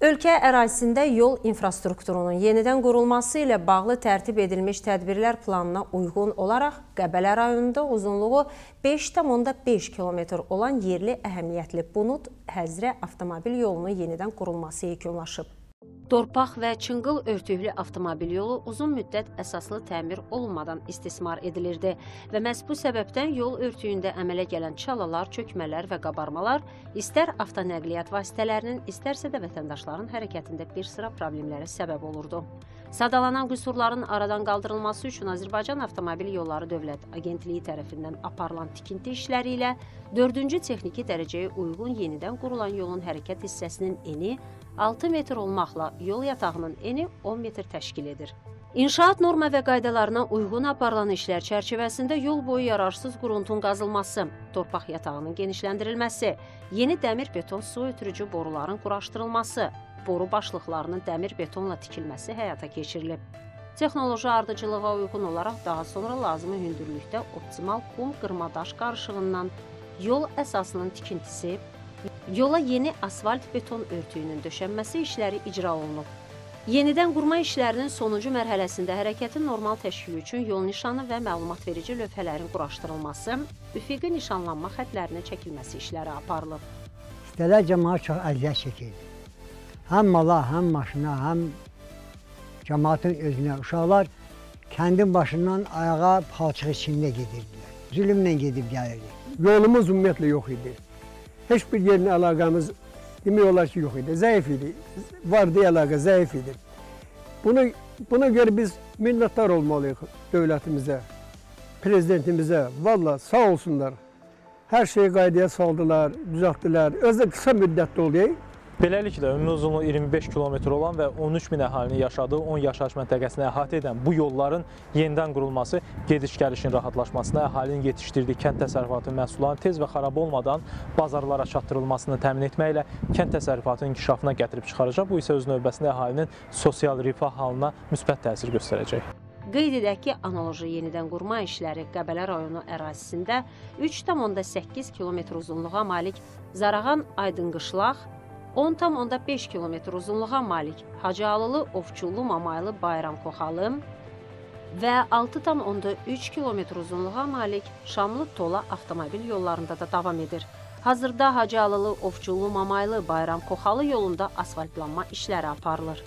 Ölkə ərazisində yol infrastrukturunun yenidən qurulması ilə bağlı tərtib edilmiş tədbirlər planına uyğun olaraq Qəbələ rayonunda uzunluğu 5,5 km olan yerli əhəmiyyətli Bunud Həzrə avtomobil yolunun yenidən qurulması yekunlaşıb. Torpaq və çınqıl örtüklü avtomobil yolu uzun müddət əsaslı təmir olunmadan istismar edilirdi və məhz bu səbəbdən yol örtüyündə əmələ gələn çalalar, çökmələr və qabarmalar istər avtonəqliyyat vasitələrinin, istərsə də vətəndaşların hərəkətində bir sıra problemlərə səbəb olurdu. Sadalanan qüsurların aradan qaldırılması üçün Azərbaycan Avtomobil Yolları Dövlət Agentliyi tərəfindən aparılan tikinti işləri ilə 4-cü texniki dərəcəyə uyğun yenidən qurulan yolun hərəkət hissəsinin eni 6 metr olmaqla yol yatağının eni 10 metr təşkil edir. İnşaat norma və qaydalarına uyğun aparılan işlər çərçivəsində yol boyu yararsız quruntun qazılması, torpaq yatağının genişləndirilməsi, yeni dəmir beton su ötürücü boruların quraşdırılması, boru başlıqlarının dəmir betonla tikilməsi həyata keçirilib. Texnoloji ardıcılığa uyğun olaraq daha sonra lazımi hündürlükdə optimal qum qırmadaş qarışığından yol əsasının tikintisi, yola yeni asfalt beton örtüyünün döşənməsi işləri icra olunub. Yenidən qurma işlərinin sonuncu mərhələsində hərəkətin normal təşkili üçün yol nişanı və məlumat verici lövhələrin quraşdırılması, üfüqi nişanlanma xətlərinin çəkilməsi işləri aparılıb. Dələ cəmaat çox əziyyət çəkir. Həm mala, həm maşına, həm cəmaatın özünə. Uşaqlar kəndin başından ayağa palçıq içində gedirdilər. Zülmlə gedib gəlirdi. Yolumuz ümumiyyətlə yox idi. Heç bir yerlə əlaqəmiz demək olar ki, yox idi. Zəif idi. Vardı əlaqə, zəif idi. Bunu, buna görə biz minnətdar olmalıyıq dövlətimizə, prezidentimizə. Valla sağ olsunlar. Hər şeyi qaydaya saldılar, düzəltdilər. Özdə qısa müddətdə oldu. Beləliklə, ümumi uzunluğu 25 kilometr olan və 13 min əhalinin yaşadığı 10 yaşayış məntəqəsini əhatə edən bu yolların yenidən qurulması gediş-gəlişin rahatlaşmasına, əhalinin yetişdirdiyi kənd təsərrüfatı məhsullarının tez və xarab olmadan bazarlara çatdırılmasını təmin etməklə kənd təsərrüfatının inkişafına gətirib çıxaracaq. Bu isə öz növbəsində əhalinin sosial rifah halına müsbət təsir göstərəcək. Qeyd edək ki, analoji yenidən qurma işləri Qəbələ rayonu ərazisində 3,8 km uzunluğa malik Zarağan Aydınqışlaq 10,5 km uzunluğa malik Hacıalılı Ovçullu Mamaylı Bayram Koxalı və 6,3 km uzunluğa malik Şamlı Tola avtomobil yollarında da davam edir. Hazırda Hacıalılı Ovçullu Mamaylı Bayram Koxalı yolunda asfaltlanma işləri aparılır.